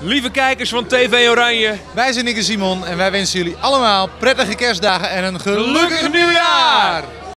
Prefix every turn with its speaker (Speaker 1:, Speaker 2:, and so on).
Speaker 1: Lieve kijkers van TV Oranje,
Speaker 2: Wij zijn Nick en Simon en wij wensen jullie allemaal prettige kerstdagen en een gelukkig
Speaker 1: gelukkig nieuwjaar!